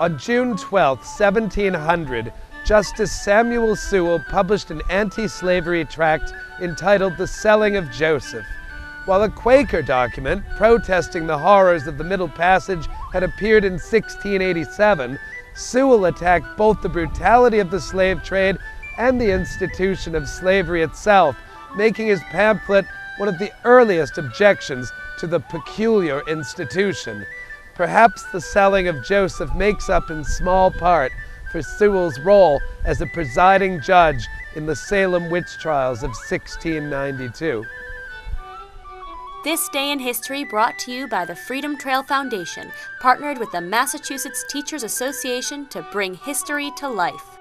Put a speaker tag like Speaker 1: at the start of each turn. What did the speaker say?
Speaker 1: On June 12, 1700, Justice Samuel Sewall published an anti slavery tract entitled The Selling of Joseph. While a Quaker document protesting the horrors of the Middle Passage had appeared in 1687, Sewall attacked both the brutality of the slave trade and the institution of slavery itself, making his pamphlet one of the earliest objections to the peculiar institution. Perhaps the selling of Joseph makes up in small part for Sewall's role as a presiding judge in the Salem witch trials of 1692.
Speaker 2: This Day in History brought to you by the Freedom Trail Foundation, partnered with the Massachusetts Teachers Association to bring history to life.